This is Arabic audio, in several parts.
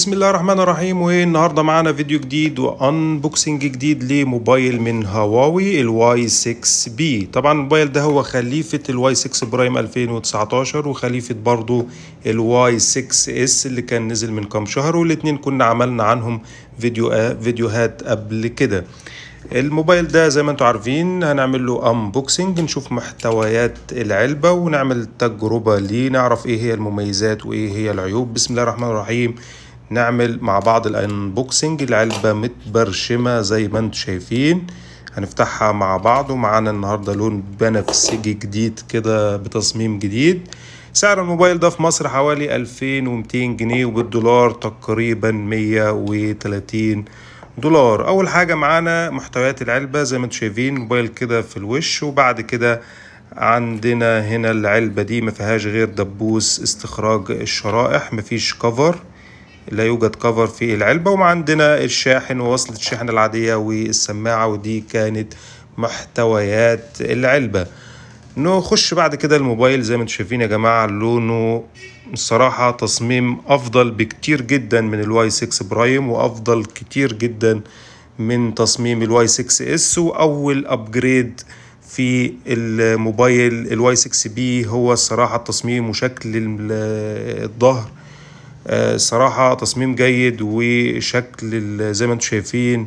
بسم الله الرحمن الرحيم والنهارده معانا فيديو جديد و unboxing جديد لموبايل من هواوي ال Y6p. طبعا الموبايل ده هو خليفة ال Y6 Prime 2019 وخليفة برضو ال Y6s اللي كان نزل من كام شهر والاتنين كنا عملنا عنهم فيديو فيديوهات قبل كده. الموبايل ده زي ما أنتم عارفين هنعمل له unboxing نشوف محتويات العلبة ونعمل تجربة ليه نعرف إيه هي المميزات وايه هي العيوب. بسم الله الرحمن الرحيم. نعمل مع بعض الانبوكسنج العلبة متبرشمة زي ما أنتم شايفين. هنفتحها مع بعض ومعانا النهاردة لون بنفسجي جديد كده بتصميم جديد. سعر الموبايل ده في مصر حوالي 2200 جنيه وبالدولار تقريبا 130 دولار. أول حاجة معانا محتويات العلبة زي ما أنتم شايفين موبايل كده في الوش وبعد كده عندنا هنا العلبة دي ما فيهاش غير دبوس استخراج الشرائح مفيش كفر لا يوجد cover في العلبة وعندنا الشاحن ووصله الشحن العادية والسماعة ودي كانت محتويات العلبة. نخش بعد كده الموبايل زي ما أنتم شايفين يا جماعة لونه الصراحة تصميم أفضل بكتير جدا من ال Y6 Prime وأفضل كتير جدا من تصميم ال Y6s وأول upgrade في الموبايل ال Y6p هو الصراحة التصميم وشكل الظهر صراحة تصميم جيد وشكل زي ما أنتم شايفين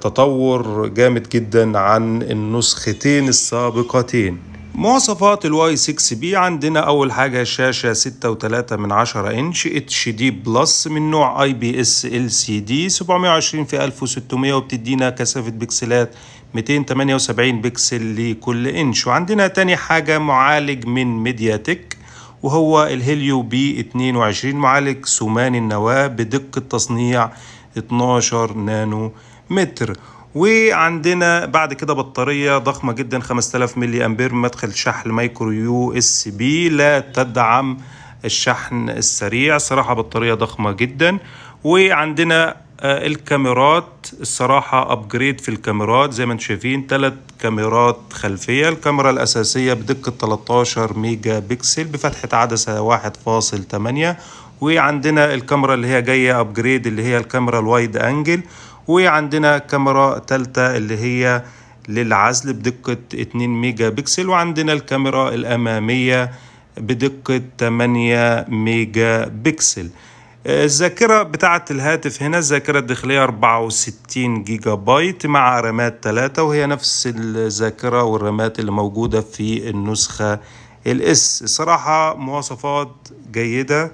تطور جامد جدا عن النسختين السابقتين. مواصفات ال Y6p عندنا أول حاجة شاشة 6.3 من 10 inch HD Plus من نوع آي بي إس إل سي دي 720 في 1600 وبتدينا كثافة بكسلات 278 بكسل لكل إنش. وعندنا تاني حاجة معالج من MediaTek وهو ال Helio P22 معالج ثماني النواه بدقة تصنيع 12 نانو متر. وعندنا بعد كده بطارية ضخمة جدا 5000 ملي أمبير مدخل شحن micro USB. لا تدعم الشحن السريع صراحة بطارية ضخمة جدا. وعندنا الكاميرات الصراحة upgrade في الكاميرات. زي ما أنتم شايفين ثلاث كاميرات خلفية. الكاميرا الأساسية بدقة 13 ميجا بكسل بفتحة عدسة 1.8 وعندنا الكاميرا اللي هي جاية upgrade اللي هي الكاميرا ال wide angle وعندنا كاميرا تالتة اللي هي للعزل بدقة 2 ميجا بكسل. وعندنا الكاميرا الأمامية بدقة 8 ميجا بكسل. الذاكرة بتاعة الهاتف هنا الذاكرة الداخلية 64 جيجا بايت مع رامات 3 وهي نفس الذاكرة والرامات اللي موجودة في النسخة ال S الصراحة مواصفات جيدة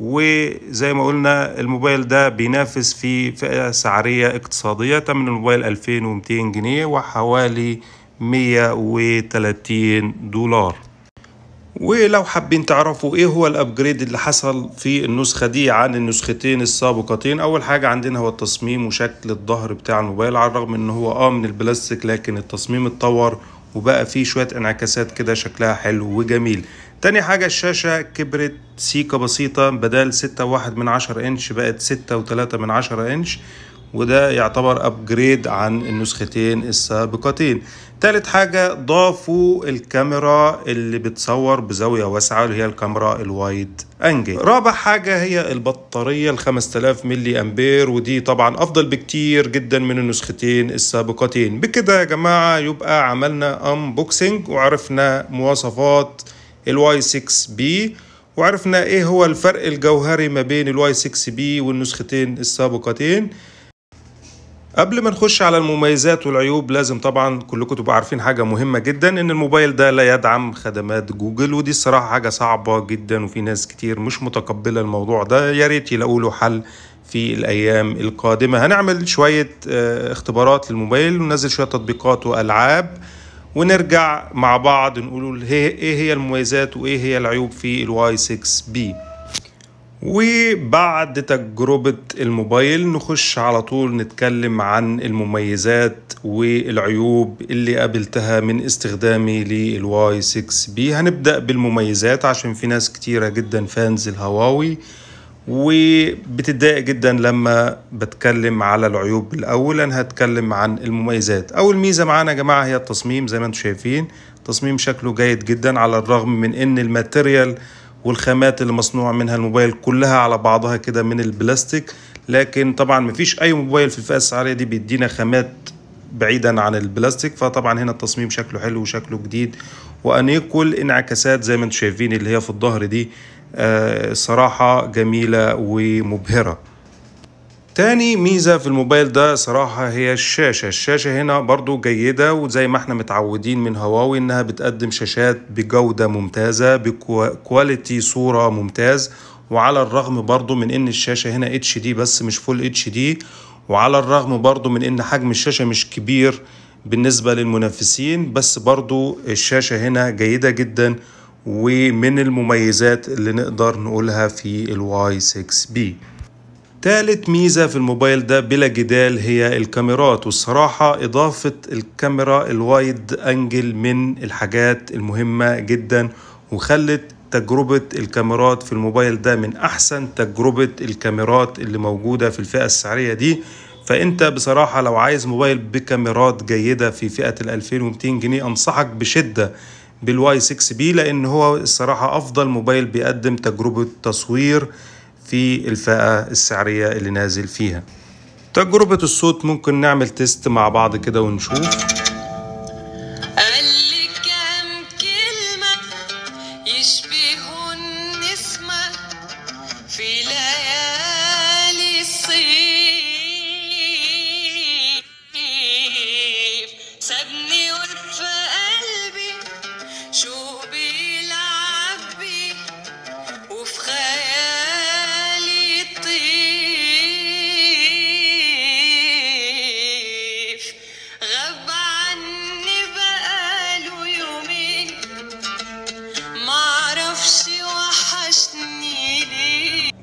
وزي ما قلنا الموبايل ده بينافس في فئة سعرية اقتصادية تمن الموبايل 2200 جنيه وحوالي 130 دولار. ولو حابين تعرفوا إيه هو ال upgrade اللي حصل في النسخة دي عن النسختين السابقتين أول حاجة عندنا هو التصميم وشكل الظهر بتاع الموبايل على الرغم إن هو آه من البلاستيك لكن التصميم اتطور وبقى فيه شوية انعكاسات كده شكلها حلو وجميل. تاني حاجة الشاشة كبرت سيكة بسيطة بدل ستة واحد من عشرة إنش بقت ستة وتلاتة من عشرة إنش. وده يعتبر upgrade عن النسختين السابقتين. تالت حاجة ضافوا الكاميرا اللي بتصور بزاوية واسعة اللي هي الكاميرا ال wide angle رابع حاجة هي البطارية ال 5000 ملي أمبير ودي طبعا أفضل بكتير جدا من النسختين السابقتين. بكده يا جماعة يبقى عملنا unboxing وعرفنا مواصفات ال Y 6 P وعرفنا إيه هو الفرق الجوهري ما بين ال Y 6 P والنسختين السابقتين. قبل ما نخش على المميزات والعيوب لازم طبعا كلكم تبقوا عارفين حاجة مهمة جدا إن الموبايل ده لا يدعم خدمات جوجل ودي الصراحة حاجة صعبة جدا وفي ناس كتير مش متقبلة الموضوع ده. يا ريت يلاقوا له حل في الأيام القادمة. هنعمل شوية اختبارات للموبايل وننزل شوية تطبيقات وألعاب ونرجع مع بعض نقول إيه هي المميزات وإيه هي العيوب في ال Y 6 P. وبعد تجربة الموبايل نخش على طول نتكلم عن المميزات والعيوب اللي قابلتها من استخدامي لل Y 6 P. هنبدأ بالمميزات عشان في ناس كتيرة جدا fans الهواوي وبتتضايق جدا لما بتكلم على العيوب الأول. أنا هتكلم عن المميزات. أول ميزة معانا يا جماعة هي التصميم زي ما أنتم شايفين. تصميم شكله جيد جدا على الرغم من إن ال material والخامات اللي مصنوع منها الموبايل كلها على بعضها كده من البلاستيك. لكن طبعا مفيش أي موبايل في الفئة السعرية دي بيدينا خامات بعيدا عن البلاستيك. فطبعا هنا التصميم شكله حلو وشكله جديد. وانيق والانعكاسات زي ما أنتم شايفين اللي هي في الظهر دي آه صراحة جميلة ومبهرة. تاني ميزة في الموبايل ده صراحة هي الشاشة. الشاشة هنا برضو جيدة وزي ما إحنا متعودين من هواوي انها بتقدم شاشات بجودة ممتازة ب quality صورة ممتاز. وعلى الرغم برضو من ان الشاشة هنا HD بس مش full HD وعلى الرغم برضو من ان حجم الشاشة مش كبير بالنسبة للمنافسين بس برضو الشاشة هنا جيدة جدا. ومن المميزات اللي نقدر نقولها في ال Y 6 P تالت ميزة في الموبايل ده بلا جدال هي الكاميرات والصراحة إضافة الكاميرا ال wide angle من الحاجات المهمة جدا وخلت تجربة الكاميرات في الموبايل ده من أحسن تجربة الكاميرات اللي موجودة في الفئة السعرية دي. فأنت بصراحة لو عايز موبايل بكاميرات جيدة في فئة ال 2200 جنيه أنصحك بشدة بال Y 6 P لأن هو الصراحة أفضل موبايل بيقدم تجربة تصوير في الفئة السعرية اللي نازل فيها. تجربة الصوت ممكن نعمل test مع بعض كده ونشوف.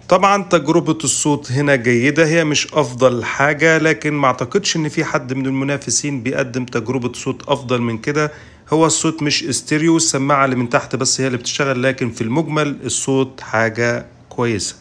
طبعا تجربة الصوت هنا جيدة هي مش أفضل حاجة لكن ما أعتقدش إن في حد من المنافسين بيقدم تجربة صوت أفضل من كده. هو الصوت مش استيريو السماعة اللي من تحت بس هي اللي بتشتغل لكن في المجمل الصوت حاجة كويسة.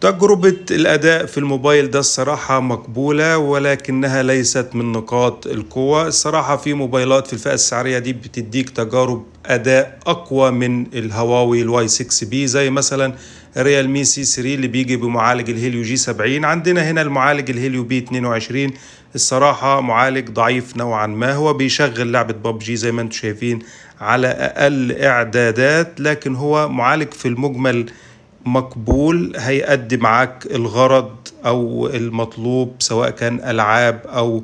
تجربة الأداء في الموبايل ده الصراحة مقبولة ولكنها ليست من نقاط القوة. الصراحة في موبايلات في الفئة السعرية دي بتديك تجارب أداء أقوى من الهواوي ال Y 6 P زي مثلا Realme C 3 اللي بيجي بمعالج ال Helio G 70 عندنا هنا المعالج ال Helio P 22 الصراحة معالج ضعيف نوعا ما. هو بيشغل لعبة ببجي زي ما أنتم شايفين على أقل إعدادات لكن هو معالج في المجمل مقبول هيأدي معاك الغرض أو المطلوب سواء كان ألعاب أو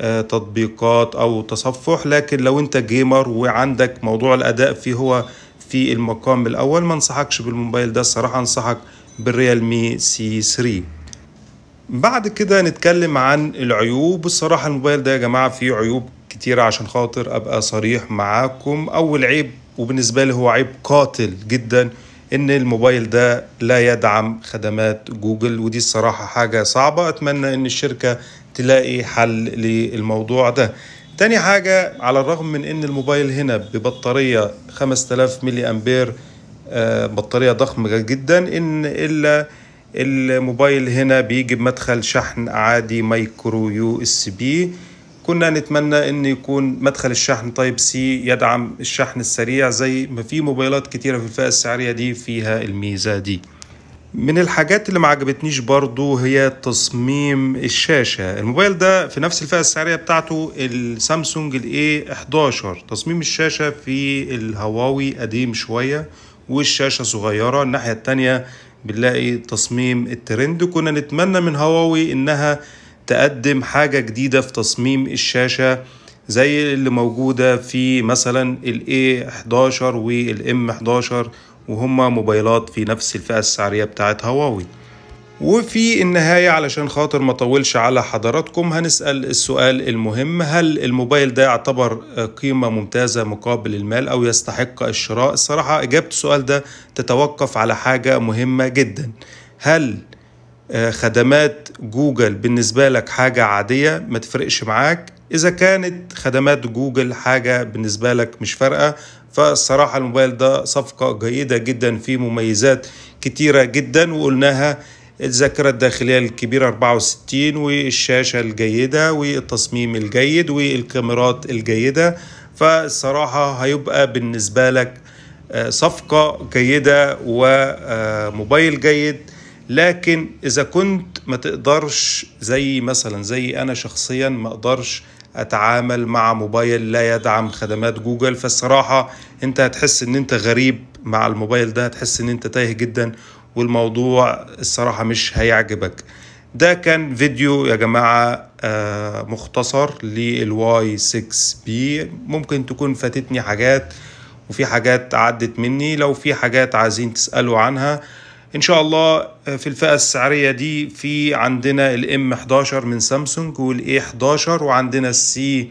آه، تطبيقات أو تصفح. لكن لو أنت gamer وعندك موضوع الأداء فيه هو في المقام الأول. ما أنصحكش بالموبايل ده الصراحة أنصحك بال Realme C 3 بعد كده نتكلم عن العيوب. الصراحة الموبايل ده يا جماعة فيه عيوب كتيرة عشان خاطر أبقى صريح معاكم. أول عيب وبالنسبة لي هو عيب قاتل جدا. إن الموبايل ده لا يدعم خدمات جوجل ودي الصراحة حاجة صعبة. أتمنى إن الشركة تلاقي حل للموضوع ده. تاني حاجة على الرغم من إن الموبايل هنا ببطارية 5000 ملي أمبير آه، بطارية ضخمة جدا إن إلا الموبايل هنا بيجي بمدخل شحن عادي micro USB. كنا نتمنى إن يكون مدخل الشحن Type C يدعم الشحن السريع زي ما في موبايلات كتيرة في الفئة السعرية دي فيها الميزة دي. من الحاجات اللي ما عجبتنيش برضو هي تصميم الشاشة. الموبايل ده في نفس الفئة السعرية بتاعته السامسونج ال A 11 تصميم الشاشة في الهواوي قديم شوية والشاشة صغيرة. الناحية التانية بنلاقي تصميم الترند. كنا نتمنى من هواوي إنها تقدم حاجة جديدة في تصميم الشاشة زي اللي موجودة في مثلا ال A11 وال M11 وهما موبايلات في نفس الفئة السعرية بتاعت هواوي. وفي النهاية علشان خاطر ما طولش على حضراتكم هنسأل السؤال المهم هل الموبايل ده يعتبر قيمة ممتازة مقابل المال أو يستحق الشراء؟ الصراحة إجابة السؤال ده تتوقف على حاجة مهمة جدا. هل خدمات جوجل بالنسبة لك حاجة عادية ما تفرقش معاك؟ إذا كانت خدمات جوجل حاجة بالنسبة لك مش فارقة فالصراحة الموبايل ده صفقة جيدة جدا فيه مميزات كتيرة جدا وقلناها الذاكرة الداخلية الكبيرة 64 والشاشة الجيدة والتصميم الجيد والكاميرات الجيدة. فالصراحة هيبقى بالنسبة لك آه، صفقة جيدة وموبايل جيد. لكن إذا كنت ما تقدرش زي مثلا زي أنا شخصيا ما أقدرش أتعامل مع موبايل لا يدعم خدمات جوجل فالصراحة أنت هتحس إن أنت غريب مع الموبايل ده هتحس إن أنت تايه جدا والموضوع الصراحة مش هيعجبك. ده كان فيديو يا جماعة آه، مختصر لل Y 6 P. ممكن تكون فاتتني حاجات وفي حاجات عدت مني. لو في حاجات عايزين تسألوا عنها إن شاء الله في الفئة السعرية دي في عندنا ال M 11 من سامسونج وال A 11 وعندنا ال C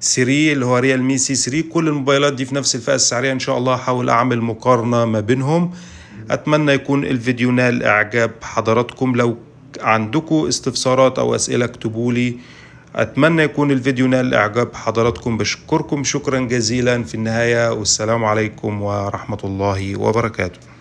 3 اللي هو Realme C 3 كل الموبايلات دي في نفس الفئة السعرية إن شاء الله هحاول أعمل مقارنة ما بينهم. أتمنى يكون الفيديو نال اعجاب حضراتكم. لو عندكم استفسارات أو أسئلة اكتبوا لي. أتمنى يكون الفيديو نال اعجاب حضراتكم. بشكركم شكرا جزيلا في النهاية. والسلام عليكم ورحمة الله وبركاته.